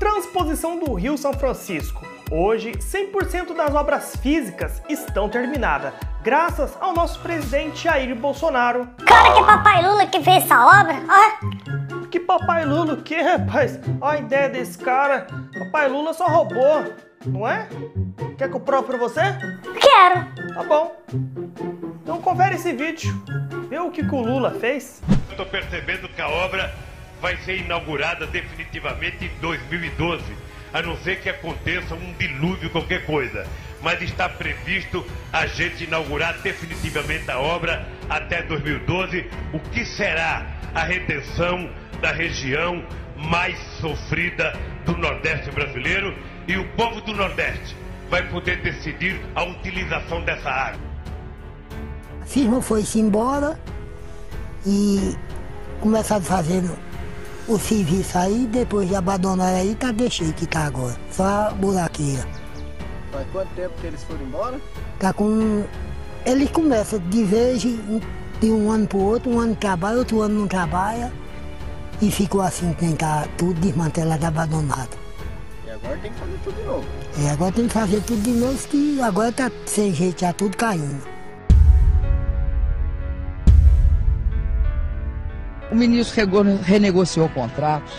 Transposição do Rio São Francisco. Hoje, 100% das obras físicas estão terminadas, graças ao nosso presidente Jair Bolsonaro. Cara, que papai Lula que fez essa obra, ó. Que papai Lula o que, rapaz? Olha a ideia desse cara. Papai Lula só roubou, não é? Quer que eu prove pra você? Quero. Tá bom. Então confere esse vídeo. Vê o que, que o Lula fez. Eu tô percebendo que a obra vai ser inaugurada definitivamente em 2012, a não ser que aconteça um dilúvio, qualquer coisa. Mas está previsto a gente inaugurar definitivamente a obra até 2012, o que será a retenção da região mais sofrida do Nordeste brasileiro e o povo do Nordeste vai poder decidir a utilização dessa água. A firma foi-se embora e começaram fazendo o serviço aí, depois de abandonar aí, tá deixei que tá agora. Só a buraqueira. Faz quanto tempo que eles foram embora? Tá com. Ele começa de vez de um ano pro outro, um ano trabalha, outro ano não trabalha. E ficou assim, tem tá tudo desmantelado, abandonado. E agora tem que fazer tudo de novo. E agora tem que fazer tudo de novo, que agora tá sem jeito, já tudo caindo. O ministro renegociou contratos,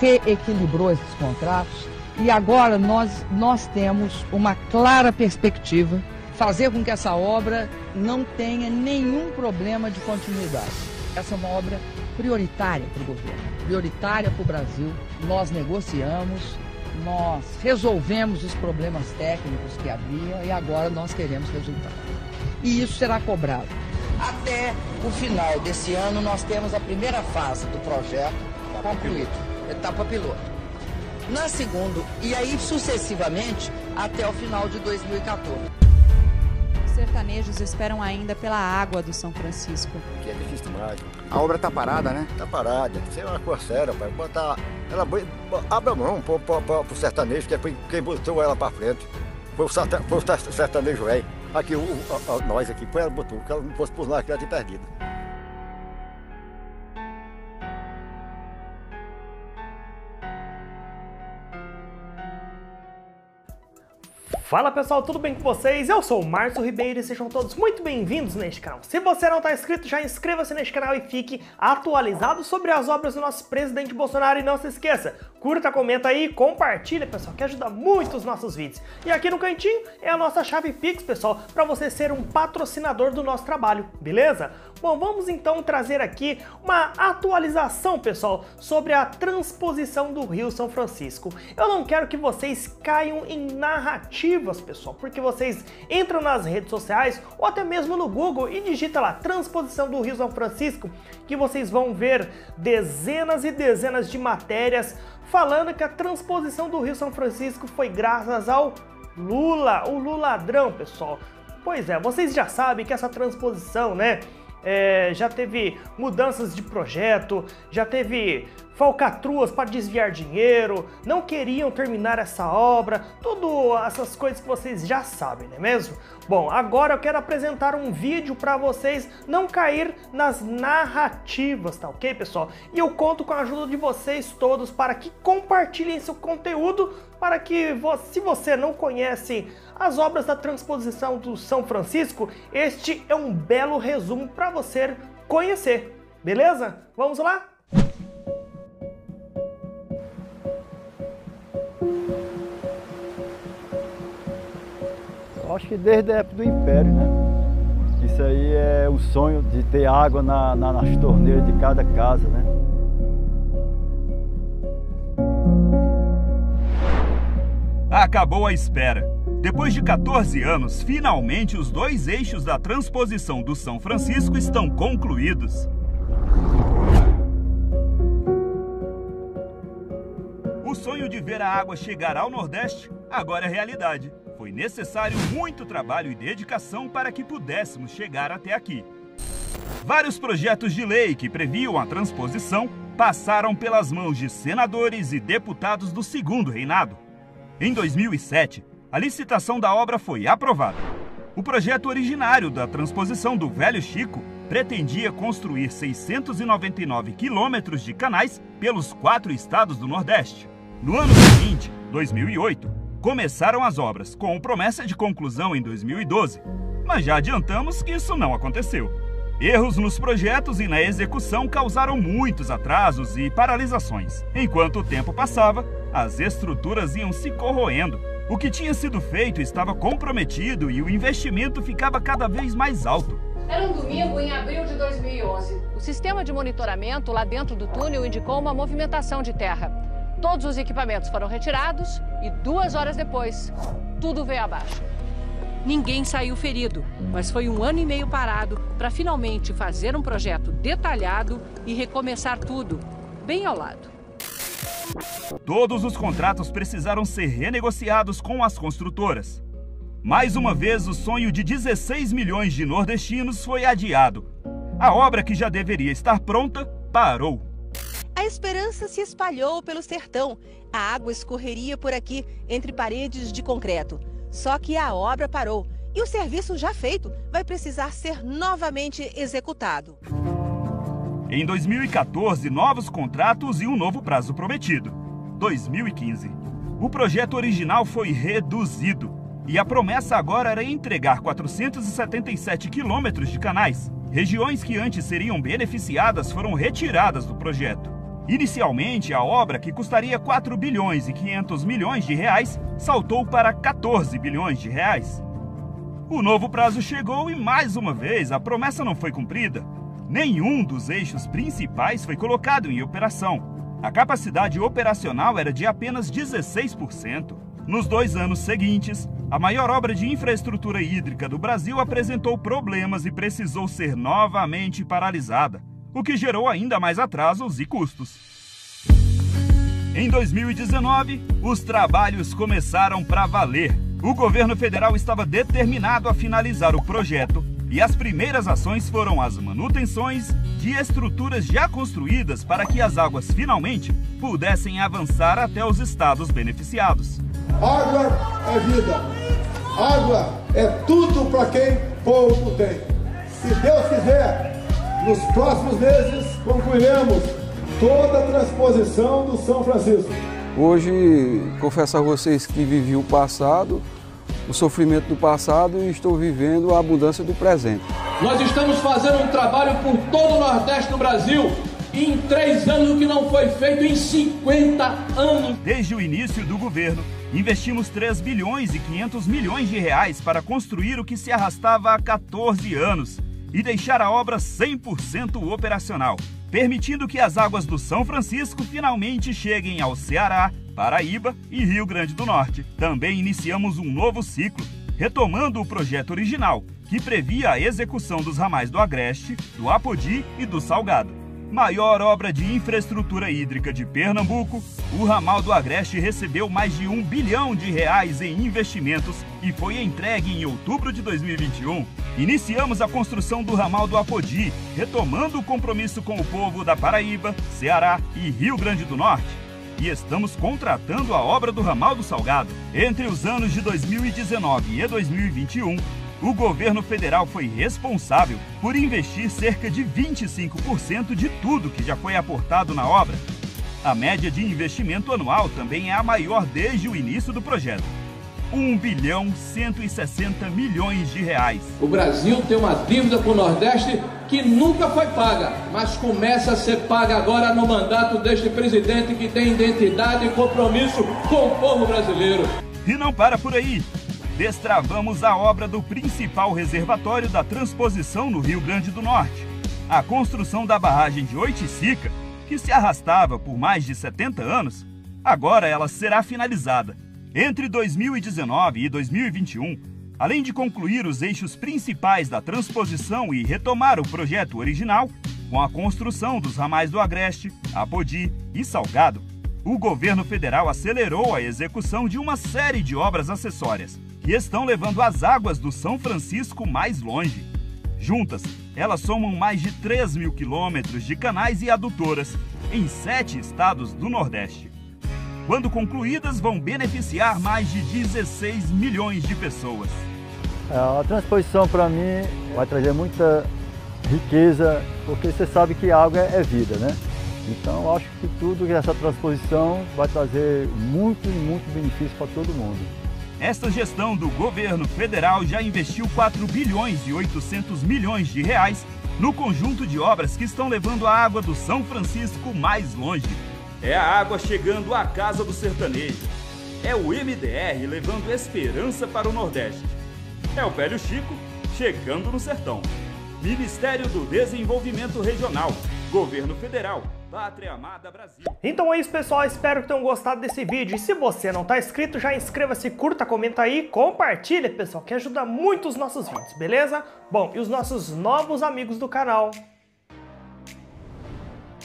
reequilibrou esses contratos e agora nós, nós temos uma clara perspectiva fazer com que essa obra não tenha nenhum problema de continuidade. Essa é uma obra prioritária para o governo, prioritária para o Brasil. Nós negociamos, nós resolvemos os problemas técnicos que havia e agora nós queremos resultado. E isso será cobrado. Até o final desse ano, nós temos a primeira fase do projeto concluído, etapa piloto. Na segunda, e aí sucessivamente até o final de 2014. Os sertanejos esperam ainda pela água do São Francisco. Que é difícil demais. A obra tá parada, né? Tá parada. Isso é uma coisa séria, pai. Botar. Ela abre a mão pro, pro, pro, pro sertanejo, que é quem botou ela pra frente. Foi o, sertanejo velho. Aqui, o, a- a- nós aqui, foi ela botou. Que ela não fosse por nós, que ela tinha perdido. Fala pessoal, tudo bem com vocês? Eu sou o Márcio Ribeiro e sejam todos muito bem-vindos neste canal. Se você não está inscrito, já inscreva-se neste canal e fique atualizado sobre as obras do nosso presidente Bolsonaro. E não se esqueça, curta, comenta aí compartilha, pessoal, que ajuda muito os nossos vídeos. E aqui no cantinho é a nossa chave Pix, pessoal, para você ser um patrocinador do nosso trabalho, beleza? Bom, vamos então trazer aqui uma atualização, pessoal, sobre a transposição do Rio São Francisco. Eu não quero que vocês caiam em narrativas, pessoal, porque vocês entram nas redes sociais ou até mesmo no Google e digita lá transposição do Rio São Francisco, que vocês vão ver dezenas e dezenas de matérias falando que a transposição do Rio São Francisco foi graças ao Lula, o Lula ladrão, pessoal. Pois é, vocês já sabem que essa transposição, né? é, já teve mudanças de projeto, já teve falcatruas para desviar dinheiro, não queriam terminar essa obra, tudo essas coisas que vocês já sabem, não é mesmo? Bom, agora eu quero apresentar um vídeo para vocês não cair nas narrativas, tá ok, pessoal? E eu conto com a ajuda de vocês todos para que compartilhem seu conteúdo para que, se você não conhece as obras da transposição do São Francisco, este é um belo resumo para você conhecer, beleza? Vamos lá? Acho que desde a época do Império, né? Isso aí é o sonho de ter água na- na- nas torneiras de cada casa, né? Acabou a espera. Depois de 14 anos, finalmente os dois eixos da transposição do São Francisco estão concluídos. O sonho de ver a água chegar ao Nordeste agora é realidade. Foi necessário muito trabalho e dedicação para que pudéssemos chegar até aqui. Vários projetos de lei que previam a transposição passaram pelas mãos de senadores e deputados do segundo reinado. Em 2007, a licitação da obra foi aprovada. O projeto originário da transposição do Velho Chico pretendia construir 699 quilômetros de canais pelos quatro estados do Nordeste. No ano seguinte, 2008, começaram as obras, com promessa de conclusão em 2012. Mas já adiantamos que isso não aconteceu. Erros nos projetos e na execução causaram muitos atrasos e paralisações. Enquanto o tempo passava, as estruturas iam se corroendo. O que tinha sido feito estava comprometido e o investimento ficava cada vez mais alto. Era um domingo em abril de 2011. O sistema de monitoramento lá dentro do túnel indicou uma movimentação de terra. Todos os equipamentos foram retirados e duas horas depois, tudo veio abaixo. Ninguém saiu ferido, mas foi um ano e meio parado para finalmente fazer um projeto detalhado e recomeçar tudo, bem ao lado. Todos os contratos precisaram ser renegociados com as construtoras. Mais uma vez, o sonho de 16 milhões de nordestinos foi adiado. A obra que já deveria estar pronta parou. A esperança se espalhou pelo sertão. A água escorreria por aqui, entre paredes de concreto. Só que a obra parou e o serviço já feito vai precisar ser novamente executado. Em 2014, novos contratos e um novo prazo prometido. 2015. O projeto original foi reduzido e a promessa agora era entregar 477 quilômetros de canais. Regiões que antes seriam beneficiadas foram retiradas do projeto. Inicialmente, a obra, que custaria 4 bilhões e 500 milhões de reais, saltou para 14 bilhões de reais. O novo prazo chegou e, mais uma vez, a promessa não foi cumprida. Nenhum dos eixos principais foi colocado em operação. A capacidade operacional era de apenas 16%. Nos dois anos seguintes, a maior obra de infraestrutura hídrica do Brasil apresentou problemas e precisou ser novamente paralisada, o que gerou ainda mais atrasos e custos. Em 2019, os trabalhos começaram para valer. O governo federal estava determinado a finalizar o projeto e as primeiras ações foram as manutenções de estruturas já construídas para que as águas finalmente pudessem avançar até os estados beneficiados. Água é vida. Água é tudo para quem pouco tem. Se Deus quiser, nos próximos meses concluiremos toda a transposição do São Francisco. Hoje, confesso a vocês que vivi o passado, o sofrimento do passado e estou vivendo a abundância do presente. Nós estamos fazendo um trabalho por todo o Nordeste do Brasil em três anos o que não foi feito em 50 anos. Desde o início do governo, investimos 3 bilhões e 500 milhões de reais para construir o que se arrastava há 14 anos e deixar a obra 100% operacional, permitindo que as águas do São Francisco finalmente cheguem ao Ceará, Paraíba e Rio Grande do Norte. Também iniciamos um novo ciclo, retomando o projeto original, que previa a execução dos ramais do Agreste, do Apodi e do Salgado maior obra de infraestrutura hídrica de Pernambuco, o ramal do Agreste recebeu mais de um bilhão de reais em investimentos e foi entregue em outubro de 2021. Iniciamos a construção do ramal do Apodi, retomando o compromisso com o povo da Paraíba, Ceará e Rio Grande do Norte. E estamos contratando a obra do ramal do Salgado. Entre os anos de 2019 e 2021, o governo federal foi responsável por investir cerca de 25% de tudo que já foi aportado na obra. A média de investimento anual também é a maior desde o início do projeto. 1 bilhão 160 milhões de reais. O Brasil tem uma dívida com o Nordeste que nunca foi paga, mas começa a ser paga agora no mandato deste presidente que tem identidade e compromisso com o povo brasileiro. E não para por aí destravamos a obra do principal reservatório da transposição no Rio Grande do Norte, a construção da barragem de Oiticica, que se arrastava por mais de 70 anos, agora ela será finalizada. Entre 2019 e 2021, além de concluir os eixos principais da transposição e retomar o projeto original, com a construção dos ramais do Agreste, Apodi e Salgado, o governo federal acelerou a execução de uma série de obras acessórias, que estão levando as águas do São Francisco mais longe. Juntas, elas somam mais de 3 mil quilômetros de canais e adutoras em sete estados do Nordeste. Quando concluídas, vão beneficiar mais de 16 milhões de pessoas. É, a transposição, para mim, vai trazer muita riqueza, porque você sabe que água é vida, né? Então acho que tudo que essa transposição vai trazer muito e muito benefício para todo mundo. Esta gestão do governo federal já investiu 4 bilhões e 800 milhões de reais no conjunto de obras que estão levando a água do São Francisco mais longe. É a água chegando à casa do sertanejo. É o MDR levando esperança para o Nordeste. É o velho Chico chegando no sertão. Ministério do Desenvolvimento Regional, Governo Federal, Pátria Amada Brasil. Então é isso, pessoal. Espero que tenham gostado desse vídeo. E se você não está inscrito, já inscreva-se, curta, comenta aí, compartilha, pessoal, que ajuda muito os nossos vídeos, beleza? Bom, e os nossos novos amigos do canal.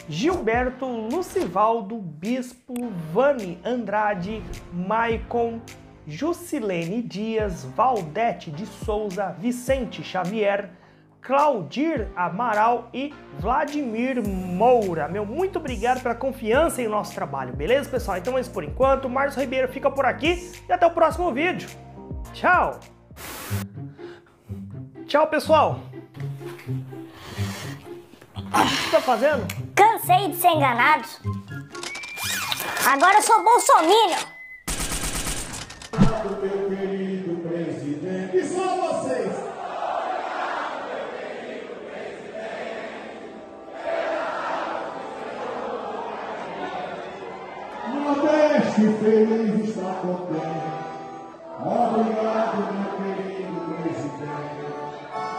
Gilberto Lucivaldo Bispo Vani Andrade Maicon Jusilene Dias Valdete de Souza Vicente Xavier Claudir Amaral e Vladimir Moura. Meu, muito obrigado pela confiança em nosso trabalho, beleza, pessoal? Então é isso por enquanto. Márcio Ribeiro fica por aqui e até o próximo vídeo. Tchau! Tchau, pessoal! O que você tá fazendo? Cansei de ser enganado. Agora eu sou bolsominion. Meu querido presidente, e só vocês. Nordeste feliz está contente. Obrigado, meu querido presidente.